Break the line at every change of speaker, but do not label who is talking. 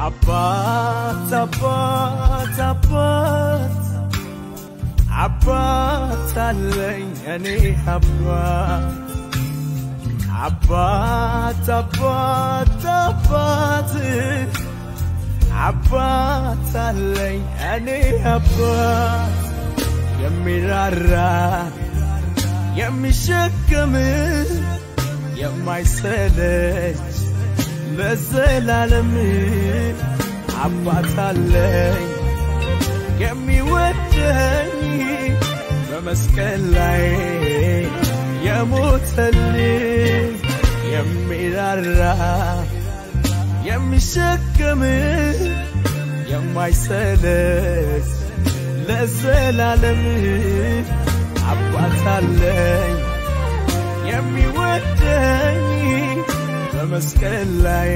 Apart, apart, apart, apart, apart, apart, apart, apart, apart, apart, apart, apart, Yamirara, Yamishakam, Yamai Sedge, Mazelalamir. አባት አለኝ የሚወደኝ በመስቀል ላይ የሞተልኝ የሚራራ የሚሸከም የማይሰለች ለዘላለም አባት አለኝ የሚወደኝ በመስቀል ላይ